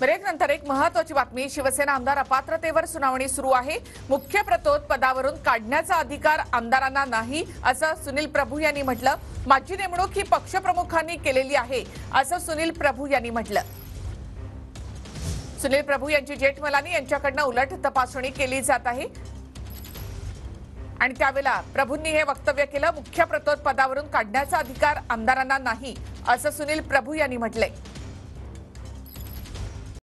ब्रेकनंतर एक महत्वाची बातमी. शिवसेना आमदार अपात्रतेवर सुनावणी सुरू आहे. मुख्य प्रतोद पदावरून काढण्याचा अधिकार आमदारांना नाही असं सुनील प्रभू यांनी म्हटलं. माझी नेमणूक ही पक्षप्रमुखांनी केलेली आहे असं सुनील प्रभू यांनी म्हटलं. सुनील प्रभू यांची जेठमलानी यांच्याकडनं उलट तपासणी केली जात आहे. आणि त्यावेळेला प्रभूंनी हे वक्तव्य केलं मुख्य प्रतोद पदावरून काढण्याचा अधिकार आमदारांना नाही असं सुनील प्रभू यांनी म्हटलंय.